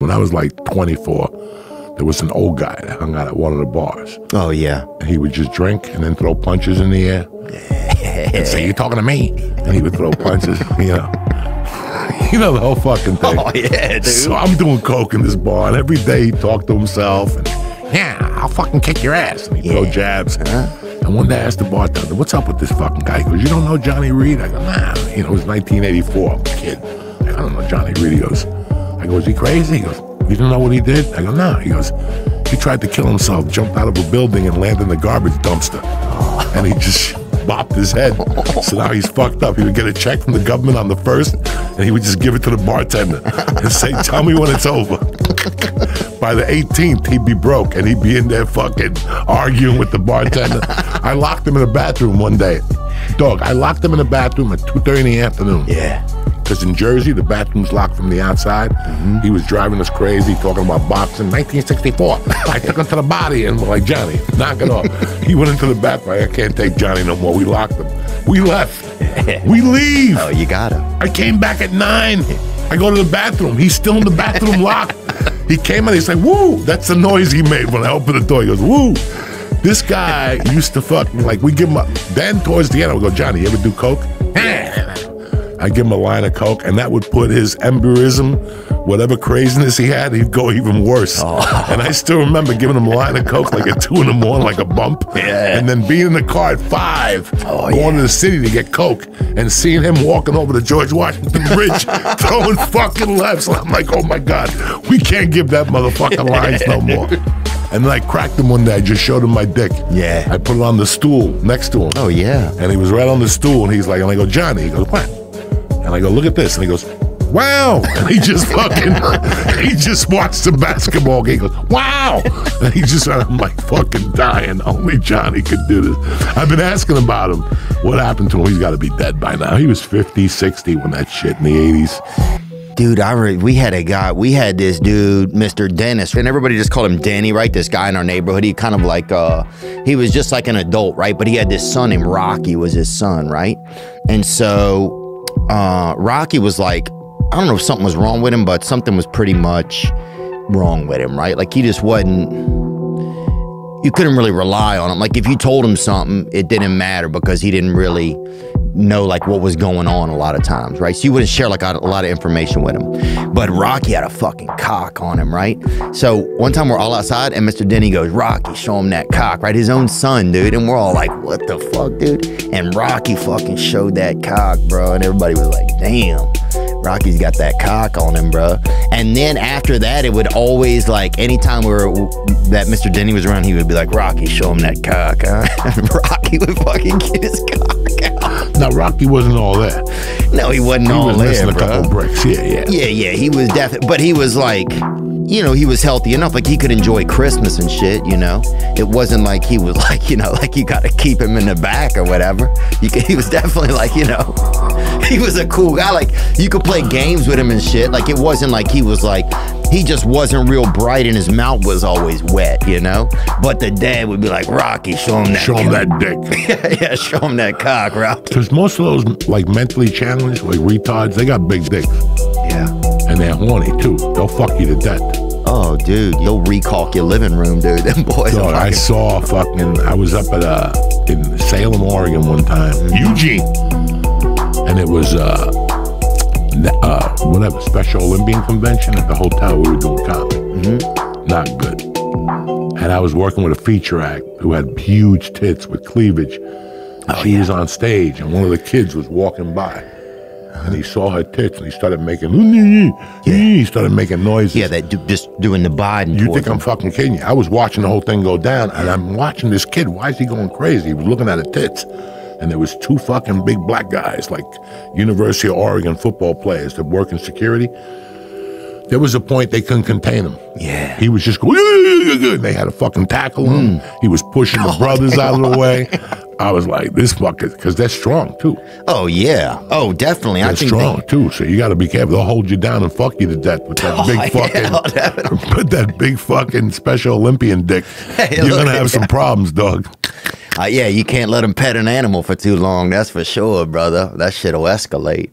When I was like 24, there was an old guy that hung out at one of the bars. Oh yeah. And he would just drink and then throw punches in the air and say, "You talking to me?" And he would throw punches. You know, you know the whole fucking thing. Oh yeah, dude. So I'm doing coke in this bar, and every day he talked to himself, and yeah, I'll fucking kick your ass, and he would throw Yeah. jabs. Uh-huh. And one day I asked the bartender, "What's up with this fucking guy?" He goes, "You don't know Johnny Reed?" I go, "Nah." You know, it was 1984. I'm a kid. I don't know Johnny Reed. He goes, "I go, is he crazy?" He goes, "You don't know what he did?" I go, "No." He goes, "He tried to kill himself, jumped out of a building, and landed in the garbage dumpster, and he just." Bopped his head, so now he's fucked up. He would get a check from the government on the first, and he would just give it to the bartender and say, "Tell me when it's over." By the 18th, he'd be broke and he'd be in there fucking arguing with the bartender. I locked him in the bathroom one day. Dog, I locked him in the bathroom at 2.30 in the afternoon. Yeah. Because in Jersey, the bathroom's locked from the outside. Mm-hmm. He was driving us crazy, talking about boxing. 1964. I took him to the body and we're like, Johnny, knock it off. he went into the bathroom. I can't take Johnny no more. We locked him. We left. we leave. Oh, you got him. I came back at nine. I go to the bathroom. He's still in the bathroom locked. He came in. He's like, "Woo!" That's the noise he made when I opened the door. He goes, "Woo!" This guy used to fuck me. Like we give him up. Then towards the end, I would go, "Johnny, you ever do coke?" I give him a line of coke, and that would put his embolism, whatever craziness he had, he'd go even worse. Oh. And I still remember giving him a line of coke like at two in the morning, like a bump. Yeah. And then being in the car at five, Oh, going yeah. to the city to get coke, and seeing him walking over the George Washington Bridge, throwing fucking lefts. I'm like, oh my god, we can't give that motherfucker lines no more. And then I cracked him one day. I just showed him my dick. Yeah. I put it on the stool next to him. Oh yeah. And he was right on the stool, and he's like, and I go, Johnny. He goes, what? And I go, look at this. And he goes, wow. And he just fucking, he just watched the basketball game. He goes, wow. And he just, I'm like fucking dying. Only Johnny could do this. I've been asking about him. What happened to him? He's got to be dead by now. He was 50, 60 when that shit in the 80s. Dude, I re- we had a guy, we had this dude, Mr. Dennis, and everybody just called him Danny, right? This guy in our neighborhood. He kind of like, uh, he was just like an adult, right? But he had this son named Rocky, was his son, right? And so, uh, Rocky was like, I don't know if something was wrong with him, but something was pretty much wrong with him, right? Like he just wasn't, you couldn't really rely on him. Like if you told him something, it didn't matter because he didn't really know like what was going on a lot of times, right? So you wouldn't share like a, a lot of information with him. But Rocky had a fucking cock on him, right? So one time we're all outside and Mr. Denny goes, Rocky, show him that cock, right? His own son, dude. And we're all like, what the fuck, dude? And Rocky fucking showed that cock, bro. And everybody was like, damn. Rocky's got that cock on him, bro. And then after that, it would always like anytime we were that Mr. Denny was around, he would be like, Rocky, show him that cock, huh? Rocky would fucking get his cock out. Now, Rocky wasn't all there. No, he wasn't He all was there, missing a couple bricks. Yeah, yeah. Yeah, yeah, he was definitely, but he was like, you know, he was healthy enough. Like he could enjoy Christmas and shit. You know, it wasn't like he was like, you know, like you got to keep him in the back or whatever. You could, he was definitely like, you know, he was a cool guy. Like you could play games with him and shit. Like it wasn't like he was like. He just wasn't real bright and his mouth was always wet, you know? But the dad would be like, Rocky, show him that. Show him cock." that dick. yeah, show him that cock, Rocky. Because most of those, like mentally challenged, like retards, they got big dicks. Yeah. And they're horny too. They'll fuck you to death. Oh, dude, you'll recalk your living room, dude. Them boys are Dog, I saw fucking. I was up at uh in Salem, Oregon one time, Eugene, and it was uh, uh whatever special Olympian convention at the hotel. We were doing comedy. Not good. And I was working with a feature act who had huge tits with cleavage. she was on stage, and one of the kids was walking by. And he saw her tits, and he started making. He started making noises. Yeah, that do, just doing the Biden. You think I'm fucking kidding you? I was watching the whole thing go down, and I'm watching this kid. Why is he going crazy? He was looking at her tits, and there was two fucking big black guys, like University of Oregon football players that work in security. There was a point they couldn't contain him. Yeah. He was just going, and they had to fucking tackle him. He was pushing the brothers out of the way. I was like, this fucker, because they're strong too. Oh yeah. Oh, definitely. I They're think strong they- too, so you got to be careful. They'll hold you down and fuck you to death with that big Oh, yeah, fucking, with that big fucking Special Olympian dick. Hey, You're gonna have some problems, dog. Uh, yeah, you can't let them pet an animal for too long. That's for sure, brother. That shit'll escalate.